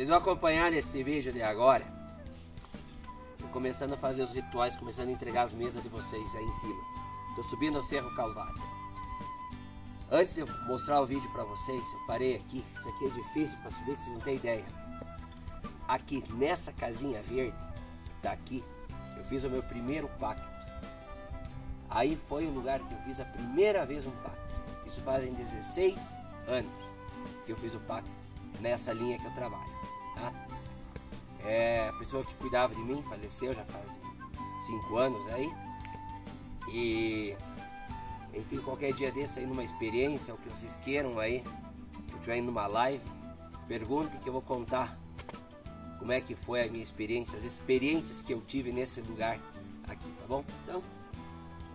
vocês vão acompanhar nesse vídeo de agora? Começando a fazer os rituais, começando a entregar as mesas de vocês aí em cima. Tô subindo ao Cerro Calvário. Antes de eu mostrar o vídeo para vocês, eu parei aqui. Isso aqui é difícil para subir, que vocês não têm ideia. Aqui nessa casinha verde, que tá aqui, eu fiz o meu primeiro pacto. Aí foi o lugar que eu fiz a primeira vez um pacto. Isso fazem 16 anos que eu fiz o pacto nessa linha que eu trabalho. Tá? É, a pessoa que cuidava de mim faleceu já faz 5 anos aí. E enfim, qualquer dia desse aí numa experiência, o que vocês queiram aí, se estiver indo numa live, pergunte que eu vou contar como é que foi a minha experiência, as experiências que eu tive nesse lugar aqui, tá bom? Então,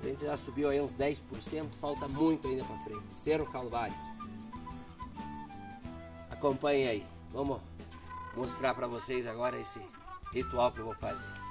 a gente já subiu aí uns 10%, falta muito ainda para frente. Cerro Calvário. Acompanhem aí. Vamos mostrar para vocês agora esse ritual que eu vou fazer.